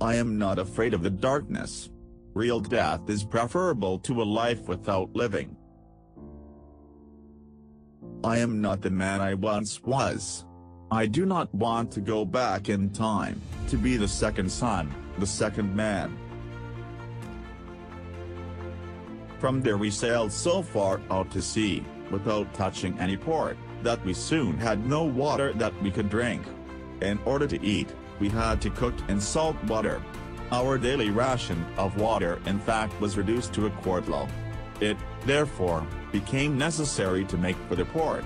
I am not afraid of the darkness. Real death is preferable to a life without living. I am not the man I once was. I do not want to go back in time, to be the second son, the second man. From there we sailed so far out to sea, without touching any port, that we soon had no water that we could drink. In order to eat, we had to cook in salt water. Our daily ration of water in fact was reduced to a quart loaf. It, therefore, became necessary to make for the port.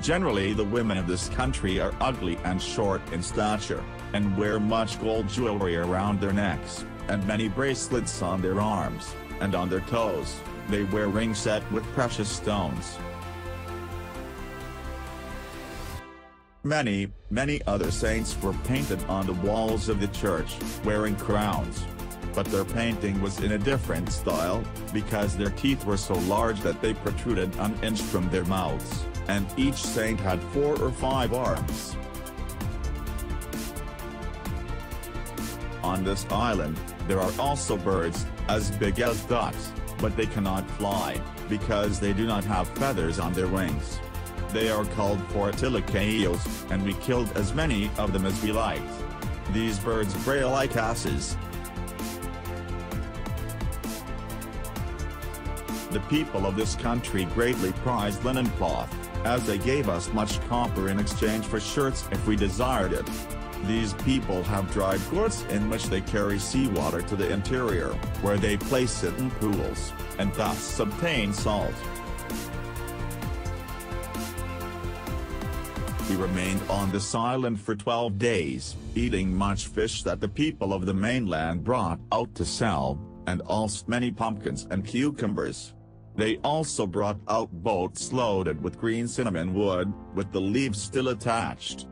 Generally the women of this country are ugly and short in stature, and wear much gold jewelry around their necks, and many bracelets on their arms, and on their toes, they wear rings set with precious stones. Many, many other saints were painted on the walls of the church, wearing crowns. But their painting was in a different style, because their teeth were so large that they protruded an inch from their mouths, and each saint had four or five arms. On this island, there are also birds, as big as ducks, but they cannot fly, because they do not have feathers on their wings. They are called fortilicaillos, and we killed as many of them as we liked. These birds bray like asses. The people of this country greatly prize linen cloth, as they gave us much copper in exchange for shirts if we desired it. These people have dried gourds in which they carry seawater to the interior, where they place it in pools, and thus obtain salt. We remained on this island for 12 days, eating much fish that the people of the mainland brought out to sell, and also many pumpkins and cucumbers. They also brought out boats loaded with green cinnamon wood, with the leaves still attached.